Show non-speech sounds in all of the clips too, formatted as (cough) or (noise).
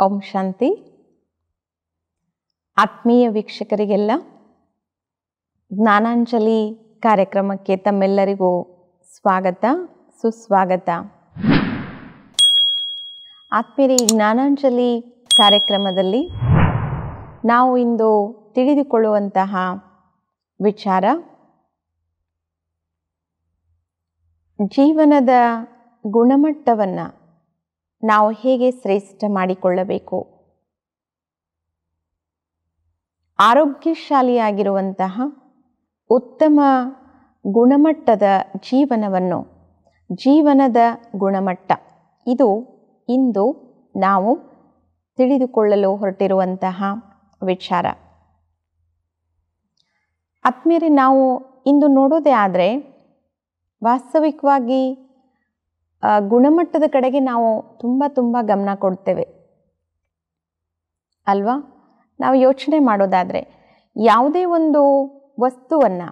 ಓಂ ಶಾಂತಿ. ಆತ್ಮೀಯ ವೀಕ್ಷಕರಿಗೆಲ್ಲ ಜ್ಞಾನಾಂಜಲಿ ಕಾರ್ಯಕ್ರಮಕ್ಕೆ ತಮ್ಮೆಲ್ಲರಿಗೂ ಸ್ವಾಗತ, ಸುಸ್ವಾಗತ. ಆತ್ಮೀಯ ಜ್ಞಾನಾಂಜಲಿ ಕಾರ್ಯಕ್ರಮದಲ್ಲಿ ನಾವು ಇಂದು ತಿಳಿದುಕೊಳ್ಳುವಂತಹ ವಿಚಾರ ಜೀವನದ ಗುಣಮಟ್ಟವನ್ನು ನಾವು ಹೇಗೆ ಶ್ರೇಷ್ಠ ಮಾಡಿಕೊಳ್ಳಬೇಕು? ಆರೋಗ್ಯಶಾಲಿಯಾಗಿರುವಂತಹ ಉತ್ತಮ ಗುಣಮಟ್ಟದ ಜೀವನವನ್ನು, ಜೀವನದ ಗುಣಮಟ್ಟ, ಇದು ಇಂದು ನಾವು ತಿಳಿದುಕೊಳ್ಳಲು ಹೊರಟಿರುವಂತಹ ವಿಚಾರ. ಆತ್ಮೀಯರೇ, ನಾವು ಇಂದು ನೋಡೋದೇ ಆದರೆ ವಾಸ್ತವಿಕವಾಗಿ ಗುಣಮಟ್ಟದ ಕಡೆಗೆ ನಾವು ತುಂಬ ತುಂಬ ಗಮನ ಕೊಡ್ತೇವೆ. ಅಲ್ವಾ? ನಾವು ಯೋಚನೆ ಮಾಡೋದಾದರೆ ಯಾವುದೇ ಒಂದು ವಸ್ತುವನ್ನು,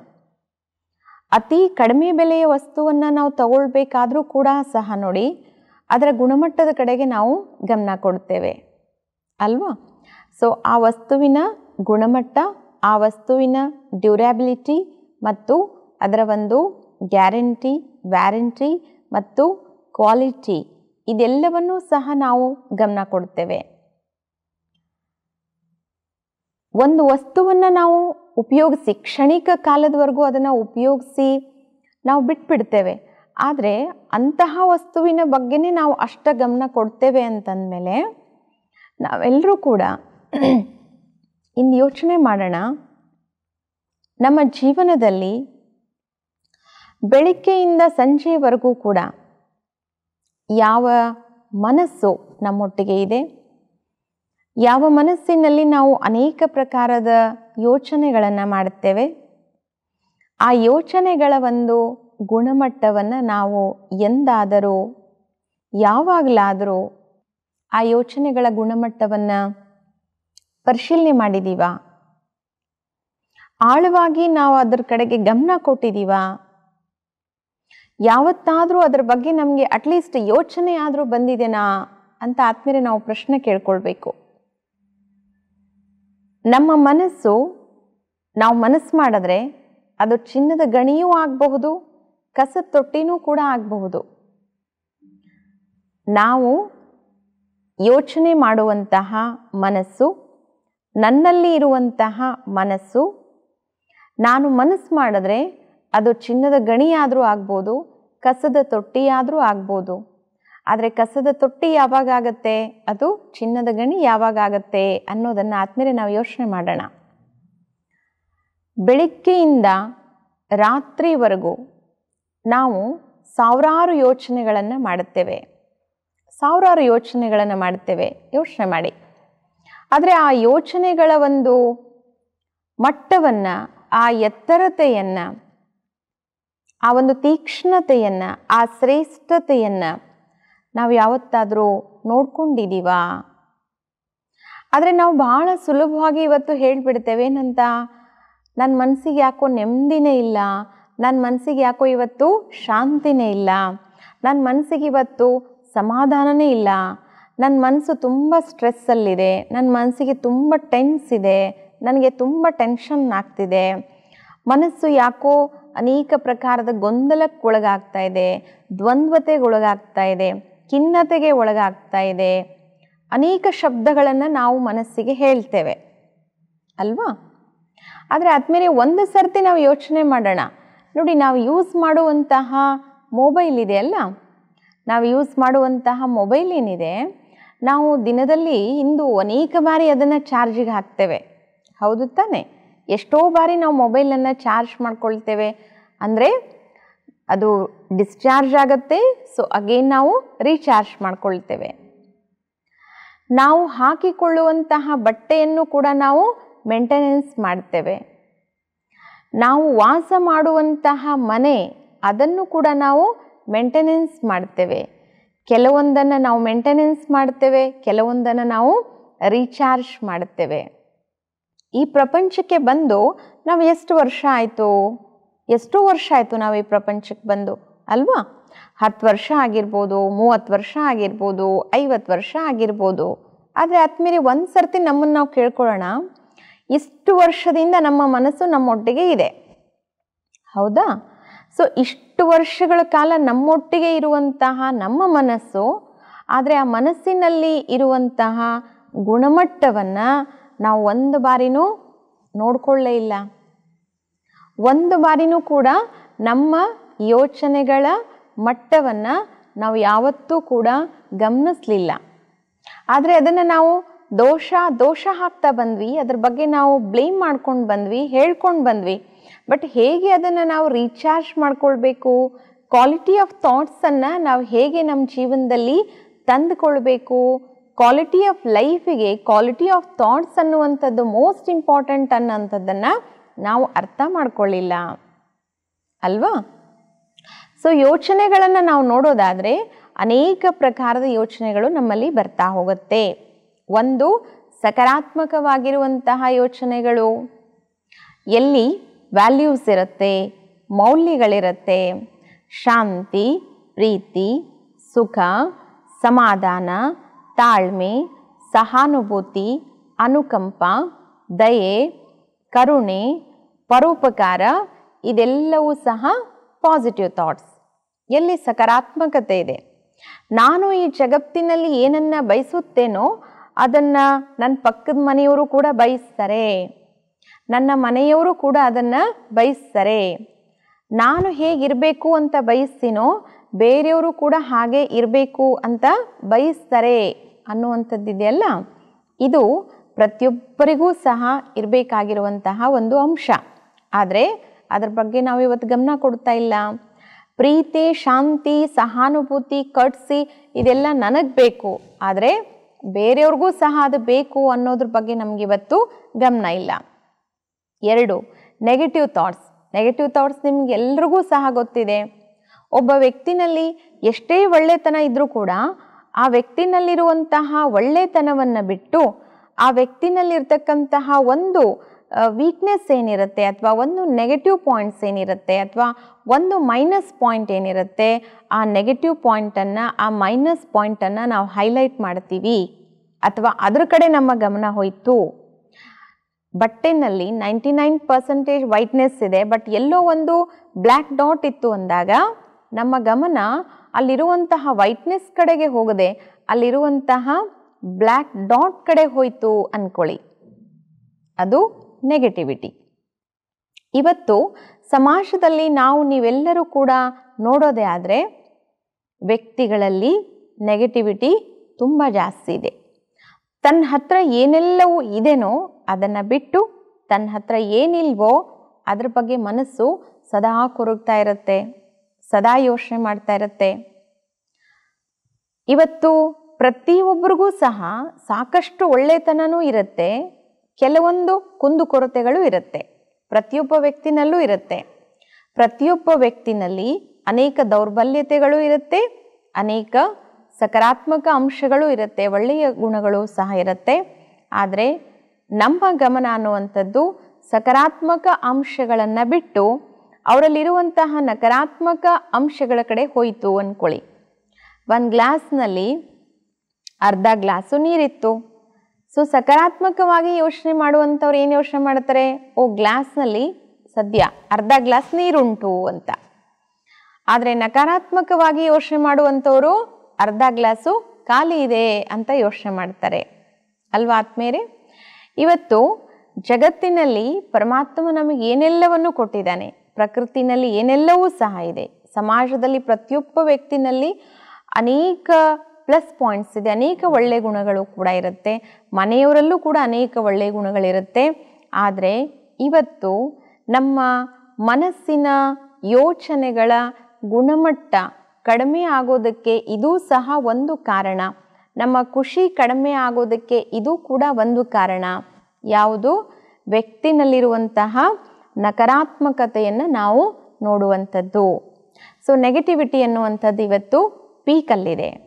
ಅತಿ ಕಡಿಮೆ ಬೆಲೆಯ ವಸ್ತುವನ್ನು ನಾವು ತಗೊಳ್ಬೇಕಾದರೂ ಕೂಡ ಸಹ ನೋಡಿ ಅದರ ಗುಣಮಟ್ಟದ ಕಡೆಗೆ ನಾವು ಗಮನ ಕೊಡ್ತೇವೆ. ಅಲ್ವಾ? ಸೊ ಆ ವಸ್ತುವಿನ ಗುಣಮಟ್ಟ, ಆ ವಸ್ತುವಿನ ಡ್ಯೂರ್ಯಾಬಿಲಿಟಿ ಮತ್ತು ಅದರ ಒಂದು ಗ್ಯಾರಂಟಿ, ವ್ಯಾರಂಟಿ ಮತ್ತು ಕ್ವಾಲಿಟಿ ಇದೆಲ್ಲವನ್ನೂ ಸಹ ನಾವು ಗಮನ ಕೊಡ್ತೇವೆ ಒಂದು ವಸ್ತುವನ್ನು ನಾವು ಉಪಯೋಗಿಸಿ, ಕ್ಷಣಿಕ ಕಾಲದವರೆಗೂ ಅದನ್ನು ಉಪಯೋಗಿಸಿ ನಾವು ಬಿಟ್ಬಿಡ್ತೇವೆ. ಆದರೆ ಅಂತಹ ವಸ್ತುವಿನ ಬಗ್ಗೆನೇ ನಾವು ಅಷ್ಟ ಗಮನ ಕೊಡ್ತೇವೆ ಅಂತಂದಮೇಲೆ ನಾವೆಲ್ಲರೂ ಕೂಡ (clears throat) ಇಂದು ಯೋಚನೆ ಮಾಡೋಣ. ನಮ್ಮ ಜೀವನದಲ್ಲಿ ಬೆಳಿಗ್ಗೆಯಿಂದ ಸಂಜೆವರೆಗೂ ಕೂಡ ಯಾವ ಮನಸ್ಸು ನಮ್ಮೊಟ್ಟಿಗೆ ಇದೆ? ಯಾವ ಮನಸ್ಸಿನಲ್ಲಿ ನಾವು ಅನೇಕ ಪ್ರಕಾರದ ಯೋಚನೆಗಳನ್ನು ಮಾಡುತ್ತೇವೆ? ಆ ಯೋಚನೆಗಳ ಒಂದು ಗುಣಮಟ್ಟವನ್ನು ನಾವು ಎಂದಾದರೂ, ಯಾವಾಗಲಾದರೂ ಆ ಯೋಚನೆಗಳ ಗುಣಮಟ್ಟವನ್ನು ಪರಿಶೀಲನೆ ಮಾಡಿದ್ದೀವಾ ಆಳವಾಗಿ ನಾವು ಅದರ ಕಡೆಗೆ ಗಮನ ಕೊಟ್ಟಿದ್ದೀವಾ ಯಾವತ್ತಾದರೂ ಅದರ ಬಗ್ಗೆ ನಮಗೆ ಅಟ್ಲೀಸ್ಟ್ ಯೋಚನೆ ಆದರೂ ಬಂದಿದೆನಾ ಅಂತ ಆದ್ಮೇಲೆ ನಾವು ಪ್ರಶ್ನೆ ಕೇಳ್ಕೊಳ್ಬೇಕು. ನಮ್ಮ ಮನಸ್ಸು ನಾವು ಮನಸ್ಸು ಮಾಡಿದ್ರೆ ಅದು ಚಿನ್ನದ ಗಣಿಯೂ ಆಗಬಹುದು, ಕಸದ ತೊಟ್ಟಿನೂ ಕೂಡ ಆಗಬಹುದು. ನಾವು ಯೋಚನೆ ಮಾಡುವಂತಹ ಮನಸ್ಸು, ನನ್ನಲ್ಲಿ ಇರುವಂತಹ ಮನಸ್ಸು, ನಾನು ಮನಸ್ಸು ಮಾಡಿದ್ರೆ ಅದು ಚಿನ್ನದ ಗಣಿಯಾದರೂ ಆಗ್ಬೋದು, ಕಸದ ತೊಟ್ಟಿಯಾದರೂ ಆಗ್ಬೋದು. ಆದರೆ ಕಸದ ತೊಟ್ಟಿ ಯಾವಾಗ ಆಗತ್ತೆ? ಅದು ಚಿನ್ನದ ಗಣಿ ಯಾವಾಗ ಆಗತ್ತೆ ಅನ್ನೋದನ್ನು ಆದ್ಮೇಲೆ ನಾವು ಯೋಚನೆ ಮಾಡೋಣ. ಬೆಳಿಗ್ಗೆಯಿಂದ ರಾತ್ರಿವರೆಗೂ ನಾವು ಸಾವಿರಾರು ಯೋಚನೆಗಳನ್ನು ಮಾಡುತ್ತೇವೆ. ಸಾವಿರಾರು ಯೋಚನೆಗಳನ್ನು ಮಾಡುತ್ತೇವೆ. ಯೋಚನೆ ಮಾಡಿ. ಆದರೆ ಆ ಯೋಚನೆಗಳ ಒಂದು ಮಟ್ಟವನ್ನು, ಆ ಎತ್ತರತೆಯನ್ನು ಆ ಒಂದು ತೀಕ್ಷ್ಣತೆಯನ್ನು, ಆ ಶ್ರೇಷ್ಠತೆಯನ್ನು ನಾವು ಯಾವತ್ತಾದರೂ ನೋಡ್ಕೊಂಡಿದ್ದೀವಾ ಆದರೆ ನಾವು ಬಹಳ ಸುಲಭವಾಗಿ ಇವತ್ತು ಹೇಳಿಬಿಡ್ತೇವೆ, ಏನಂತ? ನನ್ನ ಮನಸ್ಸಿಗೆ ಯಾಕೋ ನೆಮ್ಮದಿನೇ ಇಲ್ಲ. ನನ್ನ ಮನಸ್ಸಿಗೆ ಯಾಕೋ ಇವತ್ತು ಶಾಂತಿನೇ ಇಲ್ಲ. ನನ್ನ ಮನಸ್ಸಿಗೆ ಇವತ್ತು ಸಮಾಧಾನನೇ ಇಲ್ಲ. ನನ್ನ ಮನಸ್ಸು ತುಂಬ ಸ್ಟ್ರೆಸ್ಸಲ್ಲಿದೆ. ನನ್ನ ಮನಸ್ಸಿಗೆ ತುಂಬ ಟೆನ್ಸ್ ಇದೆ. ನನಗೆ ತುಂಬ ಟೆನ್ಷನ್ ಆಗ್ತಿದೆ. ಮನಸ್ಸು ಯಾಕೋ ಅನೇಕ ಪ್ರಕಾರದ ಗೊಂದಲಕ್ಕೆ ಒಳಗಾಗ್ತಾ ಇದೆ ದ್ವಂದ್ವತೆಗೆ ಒಳಗಾಗ್ತಾ ಇದೆ ಖಿನ್ನತೆಗೆ ಒಳಗಾಗ್ತಾ ಇದೆ. ಅನೇಕ ಶಬ್ದಗಳನ್ನು ನಾವು ಮನಸ್ಸಿಗೆ ಹೇಳ್ತೇವೆ. ಅಲ್ವಾ? ಆದರೆ ಆದಮೇಲೆ ಒಂದು ಸರ್ತಿ ನಾವು ಯೋಚನೆ ಮಾಡೋಣ. ನೋಡಿ, ನಾವು ಯೂಸ್ ಮಾಡುವಂತಹ ಮೊಬೈಲ್ ಇದೆಯಲ್ಲ ನಾವು ಯೂಸ್ ಮಾಡುವಂತಹ ಮೊಬೈಲ್ ಏನಿದೆ? ನಾವು ದಿನದಲ್ಲಿ ಇಂದು ಅನೇಕ ಬಾರಿ ಅದನ್ನು ಚಾರ್ಜಿಗೆ ಹಾಕ್ತೇವೆ. ಹೌದು ತಾನೆ? ಎಷ್ಟೋ ಬಾರಿ ನಾವು ಮೊಬೈಲನ್ನು ಚಾರ್ಜ್ ಮಾಡ್ಕೊಳ್ತೇವೆ. ಅಂದರೆ ಅದು ಡಿಸ್ಚಾರ್ಜ್ ಆಗುತ್ತೆ ಸೊ ಅಗೇನ್ ನಾವು ರೀಚಾರ್ಜ್ ಮಾಡ್ಕೊಳ್ತೇವೆ. ನಾವು ಹಾಕಿಕೊಳ್ಳುವಂತಹ ಬಟ್ಟೆಯನ್ನು ಕೂಡ ನಾವು ಮೇಂಟೆನೆನ್ಸ್ ಮಾಡ್ತೇವೆ. ನಾವು ವಾಸ ಮಾಡುವಂತಹ ಮನೆ, ಅದನ್ನು ಕೂಡ ನಾವು ಮೇಂಟೆನೆನ್ಸ್ ಮಾಡ್ತೇವೆ. ಕೆಲವೊಂದನ್ನು ನಾವು ಮೇಂಟೆನೆನ್ಸ್ ಮಾಡ್ತೇವೆ, ಕೆಲವೊಂದನ್ನು ನಾವು ರೀಚಾರ್ಜ್ ಮಾಡುತ್ತೇವೆ ಈ ಪ್ರಪಂಚಕ್ಕೆ ಬಂದು ನಾವು ಎಷ್ಟು ವರ್ಷ ಆಯಿತು? ಎಷ್ಟೋ ವರ್ಷ ಆಯಿತು ನಾವು ಈ ಪ್ರಪಂಚಕ್ಕೆ ಬಂದು, ಅಲ್ವಾ? ಹತ್ತು ವರ್ಷ ಆಗಿರ್ಬೋದು, ಮೂವತ್ತು ವರ್ಷ ಆಗಿರ್ಬೋದು, ಐವತ್ತು ವರ್ಷ ಆಗಿರ್ಬೋದು. ಆದರೆ ಆತ್ಮೀರಿ ಒಂದು ಸರ್ತಿ ನಮ್ಮನ್ನು ನಾವು ಕೇಳ್ಕೊಳ್ಳೋಣ. ಇಷ್ಟು ವರ್ಷದಿಂದ ನಮ್ಮ ಮನಸ್ಸು ನಮ್ಮೊಟ್ಟಿಗೆ ಇದೆ. ಹೌದಾ? ಸೊ ಇಷ್ಟು ವರ್ಷಗಳ ಕಾಲ ನಮ್ಮೊಟ್ಟಿಗೆ ಇರುವಂತಹ ನಮ್ಮ ಮನಸ್ಸು, ಆದರೆ ಆ ಮನಸ್ಸಿನಲ್ಲಿ ಇರುವಂತಹ ಗುಣಮಟ್ಟವನ್ನು ನಾವು ಒಂದು ಬಾರಿನೂ ನೋಡಿಕೊಳ್ಳೇ ಇಲ್ಲ. ಒಂದು ಬಾರಿನೂ ಕೂಡ ನಮ್ಮ ಯೋಚನೆಗಳ ಮಟ್ಟವನ್ನು ನಾವು ಯಾವತ್ತೂ ಕೂಡ ಗಮನಿಸಲಿಲ್ಲ. ಆದರೆ ಅದನ್ನು ನಾವು ದೋಷ ದೋಷ ಹಾಕ್ತಾ ಬಂದ್ವಿ, ಅದ್ರ ಬಗ್ಗೆ ನಾವು ಬ್ಲೇಮ್ ಮಾಡ್ಕೊಂಡು ಬಂದ್ವಿ, ಹೇಳ್ಕೊಂಡು ಬಂದ್ವಿ. ಬಟ್ ಹೇಗೆ ಅದನ್ನು ನಾವು ರೀಚಾರ್ಜ್ ಮಾಡ್ಕೊಳ್ಬೇಕು? ಕ್ವಾಲಿಟಿ ಆಫ್ ಥಾಟ್ಸನ್ನು ನಾವು ಹೇಗೆ ನಮ್ಮ ಜೀವನದಲ್ಲಿ ತಂದುಕೊಳ್ಬೇಕು? ಕ್ವಾಲಿಟಿ ಆಫ್ ಲೈಫಿಗೆ ಕ್ವಾಲಿಟಿ ಆಫ್ ಥಾಟ್ಸ್ ಅನ್ನುವಂಥದ್ದು ಮೋಸ್ಟ್ ಇಂಪಾರ್ಟೆಂಟ್ ಅನ್ನೋಂಥದ್ದನ್ನು ನಾವು ಅರ್ಥ ಮಾಡ್ಕೊಳ್ಳಿಲ್ಲ. ಅಲ್ವಾ? ಸೊ ಯೋಚನೆಗಳನ್ನು ನಾವು ನೋಡೋದಾದರೆ ಅನೇಕ ಪ್ರಕಾರದ ಯೋಚನೆಗಳು ನಮ್ಮಲ್ಲಿ ಬರ್ತಾ ಹೋಗುತ್ತೆ. ಒಂದು, ಸಕಾರಾತ್ಮಕವಾಗಿರುವಂತಹ ಯೋಚನೆಗಳು. ಎಲ್ಲಿ? ವ್ಯಾಲ್ಯೂಸ್ ಇರುತ್ತೆ, ಮೌಲ್ಯಗಳಿರುತ್ತೆ. ಶಾಂತಿ, ಪ್ರೀತಿ, ಸುಖ, ಸಮಾಧಾನ ತಾಳ್ಮೆ, ಸಹಾನುಭೂತಿ, ಅನುಕಂಪ, ದಯೆ, ಕರುಣೆ, ಪರೋಪಕಾರ, ಇದೆಲ್ಲವೂ ಸಹ ಪಾಸಿಟಿವ್ ಥಾಟ್ಸ್ ಎಲ್ಲಿ ಸಕಾರಾತ್ಮಕತೆ ಇದೆ? ನಾನು ಈ ಜಗತ್ತಿನಲ್ಲಿ ಏನನ್ನ ಬಯಸುತ್ತೇನೋ ಅದನ್ನು ನನ್ನ ಪಕ್ಕದ ಮನೆಯವರು ಕೂಡ ಬಯಸ್ತಾರೆ. ನನ್ನ ಮನೆಯವರು ಕೂಡ ಅದನ್ನು ಬಯಸ್ತಾರೆ. ನಾನು ಹೇಗಿರಬೇಕು ಅಂತ ಬಯಸ್ತೀನೋ ಬೇರೆಯವರು ಕೂಡ ಹಾಗೆ ಇರಬೇಕು ಅಂತ ಬಯಸ್ತಾರೆ. ಅನ್ನುವಂಥದ್ದಿದೆಯಲ್ಲ? ಇದು ಪ್ರತಿಯೊಬ್ಬರಿಗೂ ಸಹ ಇರಬೇಕಾಗಿರುವಂತಹ ಒಂದು ಅಂಶ. ಆದರೆ ಅದರ ಬಗ್ಗೆ ನಾವು ಇವತ್ತು ಗಮನ ಕೊಡ್ತಾ ಇಲ್ಲ. ಪ್ರೀತಿ, ಶಾಂತಿ, ಸಹಾನುಭೂತಿ, ಕಟ್ಸಿ ಇದೆಲ್ಲ ನನಗೆ ಬೇಕು. ಆದರೆ ಬೇರೆಯವ್ರಿಗೂ ಸಹ ಅದು ಬೇಕು ಅನ್ನೋದ್ರ ಬಗ್ಗೆ ನಮ್ಗೆ ಇವತ್ತು ಗಮನ ಇಲ್ಲ. ಎರಡು ನೆಗೆಟಿವ್ ಥಾಟ್ಸ್ ನೆಗೆಟಿವ್ ಥಾಟ್ಸ್ ನಿಮ್ಗೆ ಎಲ್ರಿಗೂ ಸಹ ಗೊತ್ತಿದೆ. ಒಬ್ಬ ವ್ಯಕ್ತಿನಲ್ಲಿ ಎಷ್ಟೇ ಒಳ್ಳೆತನ ಇದ್ದರೂ ಕೂಡ ಆ ವ್ಯಕ್ತಿನಲ್ಲಿರುವಂತಹ ಒಳ್ಳೆತನವನ್ನು ಬಿಟ್ಟು ಆ ವ್ಯಕ್ತಿನಲ್ಲಿರ್ತಕ್ಕಂತಹ ಒಂದು ವೀಕ್ನೆಸ್ ಏನಿರುತ್ತೆ ಅಥವಾ ಒಂದು ನೆಗೆಟಿವ್ ಪಾಯಿಂಟ್ಸ್ ಏನಿರುತ್ತೆ ಅಥವಾ ಒಂದು ಮೈನಸ್ ಪಾಯಿಂಟ್ ಏನಿರುತ್ತೆ, ಆ ನೆಗೆಟಿವ್ ಪಾಯಿಂಟನ್ನು ಆ ಮೈನಸ್ ಪಾಯಿಂಟನ್ನು ನಾವು ಹೈಲೈಟ್ ಮಾಡ್ತೀವಿ. ಅಥವಾ ಅದ್ರ ಕಡೆ ನಮ್ಮ ಗಮನ ಹೋಯಿತು. ಬಟ್ಟೆನಲ್ಲಿ ನೈಂಟಿ ನೈನ್ ಪರ್ಸೆಂಟೇಜ್ ವೈಟ್ನೆಸ್ ಇದೆ ಬಟ್ ಎಲ್ಲೋ ಒಂದು ಬ್ಲ್ಯಾಕ್ ಡಾಟ್ ಇತ್ತು ಅಂದಾಗ ನಮ್ಮ ಗಮನ ಅಲ್ಲಿರುವಂತಹ ವೈಟ್ನೆಸ್ ಕಡೆಗೆ ಹೋಗದೆ, ಅಲ್ಲಿರುವಂತಹ ಬ್ಲ್ಯಾಕ್ ಡಾಟ್ ಕಡೆ ಹೋಯಿತು ಅಂದ್ಕೊಳ್ಳಿ ಅದು ನೆಗೆಟಿವಿಟಿ ಇವತ್ತು ಸಮಾಜದಲ್ಲಿ ನಾವು ನೀವೆಲ್ಲರೂ ಕೂಡ ನೋಡೋದೇ ಆದರೆ ವ್ಯಕ್ತಿಗಳಲ್ಲಿ ನೆಗೆಟಿವಿಟಿ ತುಂಬ ಜಾಸ್ತಿ ಇದೆ. ತನ್ನ ಹತ್ರ ಏನೆಲ್ಲವೂ ಇದೆನೋ ಅದನ್ನು ಬಿಟ್ಟು ತನ್ನ ಹತ್ರ ಏನಿಲ್ವೋ ಅದ್ರ ಬಗ್ಗೆ ಮನಸ್ಸು ಸದಾ ಕೊರಗ್ತಾ ಇರುತ್ತೆ. ಸದಾ ಯೋಚನೆ ಮಾಡ್ತಾ ಇರುತ್ತೆ. ಇವತ್ತು ಪ್ರತಿಯೊಬ್ಬರಿಗೂ ಸಹ ಸಾಕಷ್ಟು ಒಳ್ಳೆತನನೂ ಇರುತ್ತೆ, ಕೆಲವೊಂದು ಕುಂದುಕೊರತೆಗಳು ಇರುತ್ತೆ, ಪ್ರತಿಯೊಬ್ಬ ವ್ಯಕ್ತಿನಲ್ಲೂ ಇರುತ್ತೆ. ಪ್ರತಿಯೊಬ್ಬ ವ್ಯಕ್ತಿನಲ್ಲಿ ಅನೇಕ ದೌರ್ಬಲ್ಯತೆಗಳು ಇರುತ್ತೆ, ಅನೇಕ ಸಕಾರಾತ್ಮಕ ಅಂಶಗಳು ಇರುತ್ತೆ, ಒಳ್ಳೆಯ ಗುಣಗಳು ಸಹ ಇರುತ್ತೆ. ಆದರೆ ನಮ್ಮ ಗಮನ ಅನ್ನುವಂಥದ್ದು ಸಕಾರಾತ್ಮಕ ಅಂಶಗಳನ್ನು ಬಿಟ್ಟು ಅವರಲ್ಲಿರುವಂತಹ ನಕಾರಾತ್ಮಕ ಅಂಶಗಳ ಕಡೆ ಹೋಯಿತು ಅಂದ್ಕೊಳ್ಳಿ ಒಂದು ಗ್ಲಾಸ್ನಲ್ಲಿ ಅರ್ಧ ಗ್ಲಾಸು ನೀರಿತ್ತು. ಸೊ ಸಕಾರಾತ್ಮಕವಾಗಿ ಯೋಚನೆ ಮಾಡುವಂಥವ್ರು ಏನು ಯೋಚನೆ ಮಾಡ್ತಾರೆ? ಓ, ಗ್ಲಾಸ್ನಲ್ಲಿ ಸದ್ಯ ಅರ್ಧ ಗ್ಲಾಸ್ ನೀರುಂಟು ಅಂತ. ಆದರೆ ನಕಾರಾತ್ಮಕವಾಗಿ ಯೋಚನೆ ಮಾಡುವಂಥವರು ಅರ್ಧ ಗ್ಲಾಸು ಖಾಲಿ ಇದೆ ಅಂತ ಯೋಚನೆ ಮಾಡ್ತಾರೆ. ಅಲ್ವಾ ಆತ್ಮೇರೆ ಇವತ್ತು ಜಗತ್ತಿನಲ್ಲಿ ಪರಮಾತ್ಮ ನಮಗೆ ಏನೆಲ್ಲವನ್ನು ಕೊಟ್ಟಿದ್ದಾನೆ? ಪ್ರಕೃತಿನಲ್ಲಿ ಏನೆಲ್ಲವೂ ಸಹ ಇದೆ. ಸಮಾಜದಲ್ಲಿ ಪ್ರತಿಯೊಬ್ಬ ವ್ಯಕ್ತಿನಲ್ಲಿ ಅನೇಕ ಪ್ಲಸ್ ಪಾಯಿಂಟ್ಸ್ ಇದೆ. ಅನೇಕ ಒಳ್ಳೆಯ ಗುಣಗಳು ಕೂಡ ಇರುತ್ತೆ. ಮನೆಯವರಲ್ಲೂ ಕೂಡ ಅನೇಕ ಒಳ್ಳೆಯ ಗುಣಗಳಿರುತ್ತೆ. ಆದರೆ ಇವತ್ತು ನಮ್ಮ ಮನಸ್ಸಿನ ಯೋಚನೆಗಳ ಗುಣಮಟ್ಟ ಕಡಿಮೆ ಆಗೋದಕ್ಕೆ ಇದೂ ಸಹ ಒಂದು ಕಾರಣ. ನಮ್ಮ ಖುಷಿ ಕಡಿಮೆ ಆಗೋದಕ್ಕೆ ಇದು ಕೂಡ ಒಂದು ಕಾರಣ. ಯಾವುದು? ವ್ಯಕ್ತಿನಲ್ಲಿರುವಂತಹ ನಕಾರಾತ್ಮಕತೆಯನ್ನು ನಾವು ನೋಡುವಂಥದ್ದು. ಸೊ ನೆಗೆಟಿವಿಟಿ ಅನ್ನುವಂಥದ್ದು ಇವತ್ತು ಪೀಕಲ್ಲಿದೆ.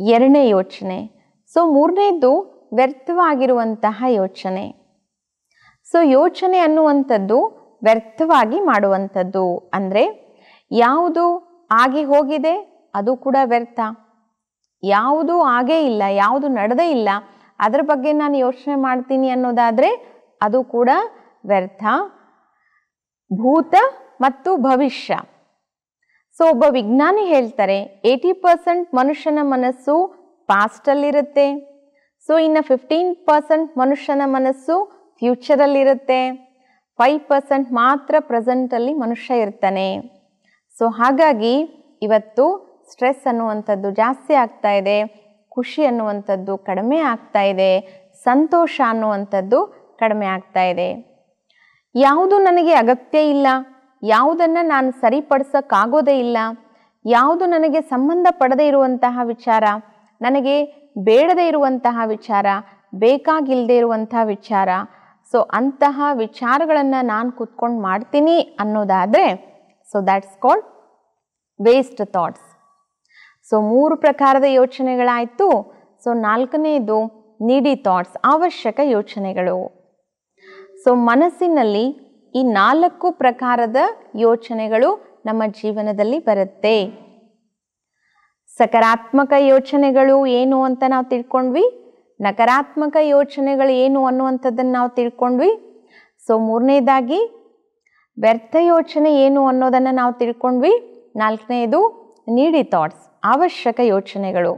ಎರಡನೇ ಯೋಚನೆ. ಸೊ ಮೂರನೇದು ವ್ಯರ್ಥವಾಗಿರುವಂತಹ ಯೋಚನೆ. ಸೊ ಯೋಚನೆ ಅನ್ನುವಂಥದ್ದು ವ್ಯರ್ಥವಾಗಿ ಮಾಡುವಂಥದ್ದು. ಅಂದರೆ, ಯಾವುದು ಆಗಿ ಹೋಗಿದೆ, ಅದು ಕೂಡ ವ್ಯರ್ಥ. ಯಾವುದು ಆಗೇ ಇಲ್ಲ, ಯಾವುದು ನಡೆದೇ ಇಲ್ಲ, ಅದರ ಬಗ್ಗೆ ನಾನು ಯೋಚನೆ ಮಾಡ್ತೀನಿ ಅನ್ನೋದಾದರೆ, ಅದು ಕೂಡ ವ್ಯರ್ಥ, ಭೂತ ಮತ್ತು ಭವಿಷ್ಯ. ಸೊ ಒಬ್ಬ ವಿಜ್ಞಾನಿ ಹೇಳ್ತಾರೆ ಏಯ್ಟಿ ಪರ್ಸೆಂಟ್ ಮನುಷ್ಯನ ಮನಸ್ಸು ಪಾಸ್ಟಲ್ಲಿರುತ್ತೆ ಸೊ ಇನ್ನು ಫಿಫ್ಟೀನ್ ಪರ್ಸೆಂಟ್ ಮನುಷ್ಯನ ಮನಸ್ಸು ಫ್ಯೂಚರಲ್ಲಿರುತ್ತೆ ಫೈವ್ ಪರ್ಸೆಂಟ್ ಮಾತ್ರ ಪ್ರೆಸೆಂಟಲ್ಲಿ ಮನುಷ್ಯ ಇರ್ತಾನೆ. ಸೊ ಹಾಗಾಗಿ ಇವತ್ತು ಸ್ಟ್ರೆಸ್ ಅನ್ನುವಂಥದ್ದು ಜಾಸ್ತಿ ಆಗ್ತಾ ಇದೆ, ಖುಷಿ ಅನ್ನುವಂಥದ್ದು ಕಡಿಮೆ ಆಗ್ತಾ ಇದೆ, ಸಂತೋಷ ಅನ್ನುವಂಥದ್ದು ಕಡಿಮೆ ಆಗ್ತಾ ಇದೆ. ಯಾವುದು ನನಗೆ ಅಗತ್ಯ ಇಲ್ಲ, ಯಾವುದನ್ನು ನಾನು ಸರಿಪಡಿಸೋಕ್ಕಾಗೋದೇ ಇಲ್ಲ, ಯಾವುದು ನನಗೆ ಸಂಬಂಧ ಪಡದೇ ಇರುವಂತಹ ವಿಚಾರ, ನನಗೆ ಬೇಡದೇ ಇರುವಂತಹ ವಿಚಾರ ಬೇಕಾಗಿಲ್ಲದೆ ಇರುವಂತಹ ವಿಚಾರ, ಸೊ ಅಂತಹ ವಿಚಾರಗಳನ್ನು ನಾನು ಕೂತ್ಕೊಂಡು ಮಾಡ್ತೀನಿ ಅನ್ನೋದಾದರೆ so that's called waste thoughts so ಮೂರು ಪ್ರಕಾರದ ಯೋಚನೆಗಳಾಯಿತು ಸೊ ನಾಲ್ಕನೇದು ನೀಡಿ ಥಾಟ್ಸ್ ಅವಶ್ಯಕ ಯೋಚನೆಗಳು. ಸೊ ಮನಸ್ಸಿನಲ್ಲಿ ಈ ನಾಲ್ಕು ಪ್ರಕಾರದ ಯೋಚನೆಗಳು ನಮ್ಮ ಜೀವನದಲ್ಲಿ ಬರುತ್ತೆ. ಸಕಾರಾತ್ಮಕ ಯೋಚನೆಗಳು ಏನು ಅಂತ ನಾವು ತಿಳ್ಕೊಂಡ್ವಿ, ನಕಾರಾತ್ಮಕ ಯೋಚನೆಗಳು ಏನು ಅನ್ನುವಂಥದ್ದನ್ನು ನಾವು ತಿಳ್ಕೊಂಡ್ವಿ. ಸೊ ಮೂರನೇದಾಗಿ ವ್ಯರ್ಥ ಯೋಚನೆ ಏನು ಅನ್ನೋದನ್ನು ನಾವು ತಿಳ್ಕೊಂಡ್ವಿ. ನಾಲ್ಕನೇದು ನೀಡಿ ಥಾಟ್ಸ್ ಅವಶ್ಯಕ ಯೋಚನೆಗಳು.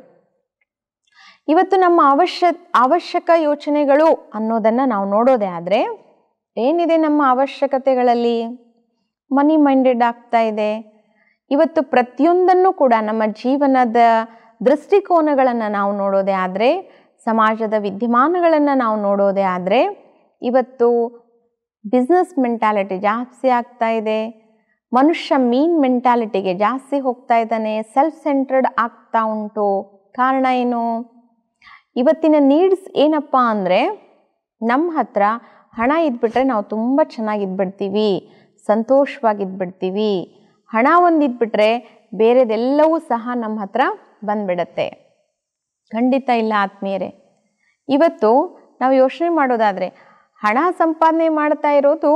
ಇವತ್ತು ನಮ್ಮ ಅವಶ್ಯ, ಅವಶ್ಯಕ ಯೋಚನೆಗಳು ಅನ್ನೋದನ್ನು ನಾವು ನೋಡೋದೇ ಆದರೆ ಏನಿದೆ ನಮ್ಮ ಅವಶ್ಯಕತೆಗಳಲ್ಲಿ? ಮನಿ ಮೈಂಡೆಡ್ ಆಗ್ತಾ ಇದೆ. ಇವತ್ತು ಪ್ರತಿಯೊಂದನ್ನು ಕೂಡ ನಮ್ಮ ಜೀವನದ ದೃಷ್ಟಿಕೋನಗಳನ್ನು ನಾವು ನೋಡೋದೇ ಆದರೆ, ಸಮಾಜದ ವಿದ್ಯಮಾನಗಳನ್ನು ನಾವು ನೋಡೋದೇ ಆದರೆ, ಇವತ್ತು ಬಿಸ್ನೆಸ್ ಮೆಂಟ್ಯಾಲಿಟಿ ಜಾಸ್ತಿ ಆಗ್ತಾ ಇದೆ. ಮನುಷ್ಯ ಮೀನ್ ಮೆಂಟ್ಯಾಲಿಟಿಗೆ ಜಾಸ್ತಿ ಹೋಗ್ತಾ ಇದ್ದಾನೆ ಸೆಲ್ಫ್ ಸೆಂಟ್ರಡ್ ಆಗ್ತಾ ಉಂಟು. ಕಾರಣ ಏನು? ಇವತ್ತಿನ ನೀಡ್ಸ್ ಏನಪ್ಪ ಅಂದರೆ, ನಮ್ಮ ಹತ್ರ ಹಣ ಇದ್ಬಿಟ್ರೆ ನಾವು ತುಂಬ ಚೆನ್ನಾಗಿದ್ಬಿಡ್ತೀವಿ ಸಂತೋಷವಾಗಿದ್ಬಿಡ್ತೀವಿ. ಹಣ ಒಂದಿದ್ಬಿಟ್ರೆ ಬೇರೆದೆಲ್ಲವೂ ಸಹ ನಮ್ಮ ಹತ್ರ ಬಂದ್ಬಿಡತ್ತೆ. ಖಂಡಿತ ಇಲ್ಲ ಆತ್ಮೀಯರೇ. ಇವತ್ತು ನಾವು ಯೋಚನೆ ಮಾಡೋದಾದರೆ ಹಣ ಸಂಪಾದನೆ ಮಾಡ್ತಾ ಇರೋದು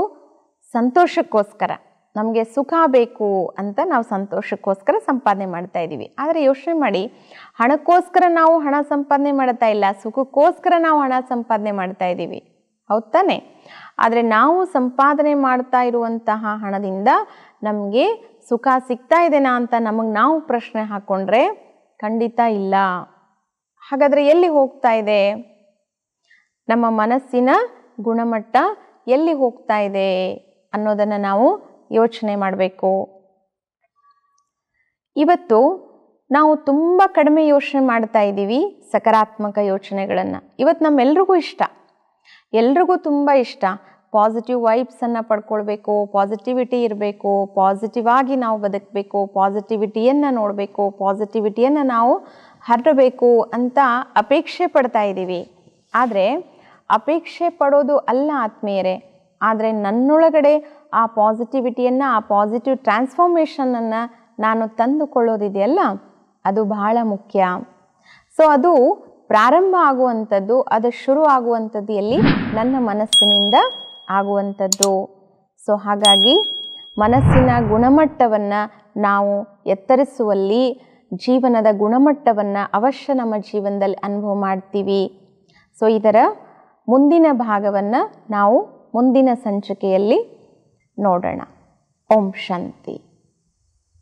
ಸಂತೋಷಕ್ಕೋಸ್ಕರ. ನಮಗೆ ಸುಖ ಬೇಕು ಅಂತ ನಾವು ಸಂತೋಷಕ್ಕೋಸ್ಕರ ಸಂಪಾದನೆ ಮಾಡ್ತಾ ಇದ್ದೀವಿ ಆದರೆ ಯೋಚನೆ ಮಾಡಿ, ಹಣಕ್ಕೋಸ್ಕರ ನಾವು ಹಣ ಸಂಪಾದನೆ ಮಾಡ್ತಾ ಇಲ್ಲ, ಸುಖಕ್ಕೋಸ್ಕರ ನಾವು ಹಣ ಸಂಪಾದನೆ ಮಾಡ್ತಾ ಇದ್ದೀವಿ ಹೌದ್ ತಾನೆ? ಆದರೆ ನಾವು ಸಂಪಾದನೆ ಮಾಡ್ತಾ ಇರುವಂತಹ ಹಣದಿಂದ ನಮಗೆ ಸುಖ ಸಿಗ್ತಾ ಇದೆನಾ ಅಂತ ನಮಗೆ ನಾವು ಪ್ರಶ್ನೆ ಹಾಕ್ಕೊಂಡ್ರೆ ಖಂಡಿತ ಇಲ್ಲ. ಹಾಗಾದರೆ ಎಲ್ಲಿ ಹೋಗ್ತಾ ಇದೆ? ನಮ್ಮ ಮನಸ್ಸಿನ ಗುಣಮಟ್ಟ ಎಲ್ಲಿ ಹೋಗ್ತಾ ಇದೆ ಅನ್ನೋದನ್ನು ನಾವು ಯೋಚನೆ ಮಾಡಬೇಕು. ಇವತ್ತು ನಾವು ತುಂಬ ಕಡಿಮೆ ಯೋಚನೆ ಮಾಡ್ತಾ ಇದ್ದೀವಿ ಸಕಾರಾತ್ಮಕ ಯೋಚನೆಗಳನ್ನು. ಇವತ್ತು ನಮ್ಮೆಲ್ರಿಗೂ ಇಷ್ಟ. ಎಲ್ರಿಗೂ ತುಂಬ ಇಷ್ಟ. ಪಾಸಿಟಿವ್ ವೈಬ್ಸನ್ನು ಪಡ್ಕೊಳ್ಬೇಕು ಪಾಸಿಟಿವಿಟಿ ಇರಬೇಕು ಪಾಸಿಟಿವ್ ಆಗಿ ನಾವು ಬದುಕಬೇಕು ಪಾಸಿಟಿವಿಟಿಯನ್ನು ನೋಡಬೇಕು ಪಾಸಿಟಿವಿಟಿಯನ್ನು ನಾವು ಹರಡಬೇಕು ಅಂತ ಅಪೇಕ್ಷೆ ಪಡ್ತಾ ಇದ್ದೀವಿ ಆದರೆ ಅಪೇಕ್ಷೆ ಪಡೋದು ಅಲ್ಲ ಆತ್ಮೀಯರೇ. ಆದರೆ ನನ್ನೊಳಗಡೆ ಆ ಪಾಸಿಟಿವಿಟಿಯನ್ನು ಆ ಪಾಸಿಟಿವ್ ಟ್ರಾನ್ಸ್ಫಾರ್ಮೇಷನನ್ನು ನಾನು ತಂದುಕೊಳ್ಳೋದಿದೆಯಲ್ಲ, ಅದು ಬಹಳ ಮುಖ್ಯ. ಸೊ ಅದು ಪ್ರಾರಂಭ ಆಗುವಂಥದ್ದು, ಅದು ಶುರು ಆಗುವಂಥದ್ದು ಎಲ್ಲಿ ನನ್ನ ಮನಸ್ಸಿನಿಂದ ಆಗುವಂಥದ್ದು. ಸೊ ಹಾಗಾಗಿ ಮನಸ್ಸಿನ ಗುಣಮಟ್ಟವನ್ನು ನಾವು ಎತ್ತರಿಸುವಲ್ಲಿ ಜೀವನದ ಗುಣಮಟ್ಟವನ್ನು ಅವಶ್ಯ ನಮ್ಮ ಜೀವನದಲ್ಲಿ ಅನುಭವ ಮಾಡ್ತೀವಿ. ಸೊ ಇದರ ಮುಂದಿನ ಭಾಗವನ್ನು ನಾವು ಮುಂದಿನ ಸಂಚಿಕೆಯಲ್ಲಿ ನೋಡೋಣ. ಓಂ ಶಾಂತಿ.